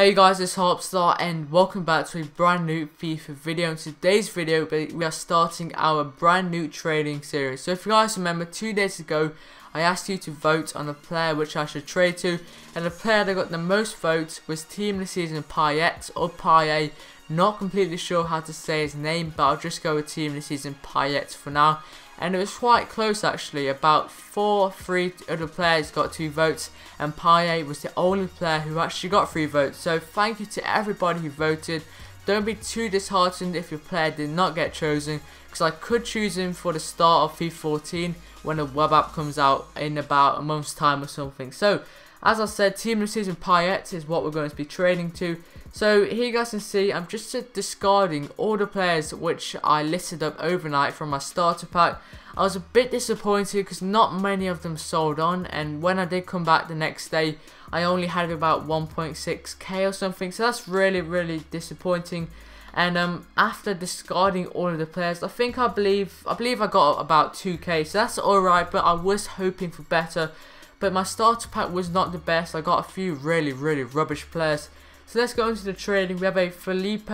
Hey guys, it's Harpstar and welcome back to a brand new FIFA video. In today's video, we are starting our brand new trading series. So if you guys remember, two days ago, I asked you to vote on the player which I should trade to. And the player that got the most votes was Team of the Season Payet or Payet. Not completely sure how to say his name, but I'll just go with Team of the Season Payet for now and it was quite close actually. About four, three other players got two votes, and Payet was the only player who actually got three votes. So thank you to everybody who voted. Don't be too disheartened if your player did not get chosen, because I could choose him for the start of FIFA 14 when the web app comes out in about a month's time or something. So as I said, Team of the Season Payet is what we're going to be trading to. So here you guys can see, I'm just discarding all the players which I listed up overnight from my starter pack. I was a bit disappointed because not many of them sold on and when I did come back the next day, I only had about 1.6k or something. So that's really, really disappointing. And um, after discarding all of the players, I think I believe I believe I got about 2k, so that's alright. But I was hoping for better. But my starter pack was not the best. I got a few really, really rubbish players. So let's go into the trading. We have a Felipe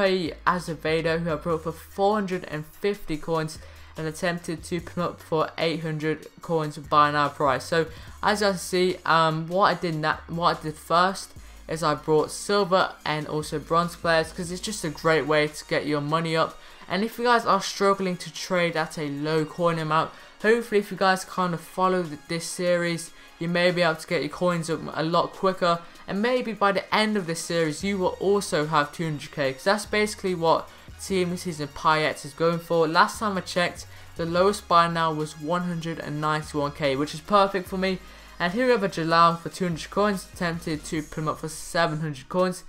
Azevedo who I brought for 450 coins and attempted to put up for 800 coins by now price. So as you can see, um, what I did that, what I did first is I brought silver and also bronze players because it's just a great way to get your money up. And if you guys are struggling to trade at a low coin amount, hopefully if you guys kind of follow this series, you may be able to get your coins up a lot quicker and maybe by the end of this series you will also have 200k because that's basically what Team Season Payet is going for. Last time I checked the lowest buy now was 191k which is perfect for me and here we have a Jalal for 200 coins, attempted to put him up for 700 coins.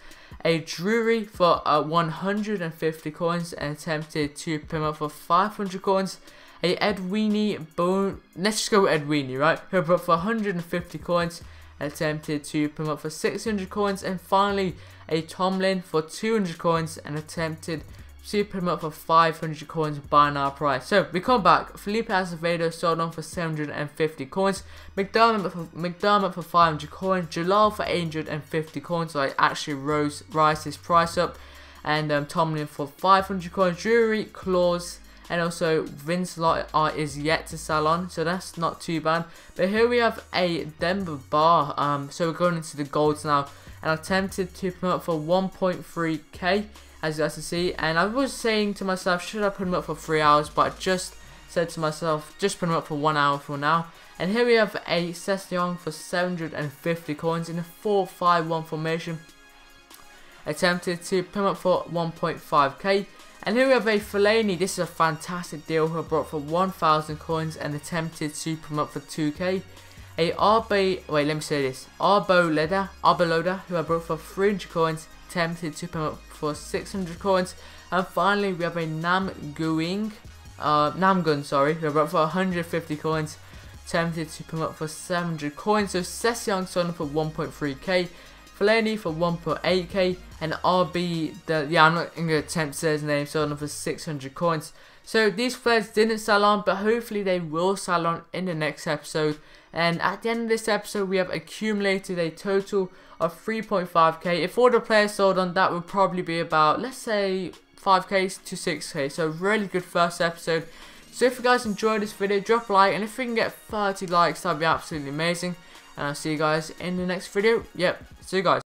A Drury for uh, 150 coins and attempted to put him up for 500 coins a Edwini Bone. Let's just go with Edwini, right? Who brought for 150 coins, attempted to put him up for 600 coins, and finally a Tomlin for 200 coins and attempted put him up for 500 coins by now price. So we come back. Felipe Azevedo sold on for 750 coins. McDermott for, McDermott for 500 coins. Jalal for 850 coins. So I actually rose rise his price up. And um, Tomlin for 500 coins. Drury, Claus, and also Vince Art is yet to sell on, so that's not too bad. But here we have a Denver bar, Um, so we're going into the golds now, and I attempted to up for 1.3k, as you guys can see. And I was saying to myself, should I put him up for three hours? But I just said to myself, just put him up for one hour for now. And here we have a Session for 750 coins in a 4-5-1 formation. Attempted to put him up for 1.5k. And here we have a Fellaini. This is a fantastic deal who I brought for 1,000 coins and attempted to put him up for 2k. A RB, wait, let me say this. Arbo Leda, Arboloda, who I brought for 300 coins, attempted to him up for 600 coins. And finally, we have a Nam Guing, uh, Namgun, sorry, who I brought for 150 coins, attempted to him up for 700 coins. So Session sold for 1.3k. Fellaini for 1.8k and RB, the, yeah I'm not going to attempt to say his name, sold on for 600 coins. So these players didn't sell on, but hopefully they will sell on in the next episode. And at the end of this episode, we have accumulated a total of 3.5k. If all the players sold on, that would probably be about, let's say, 5k to 6k. So really good first episode. So if you guys enjoyed this video, drop a like. And if we can get 30 likes, that'd be absolutely amazing. And I'll see you guys in the next video. Yep, see you guys.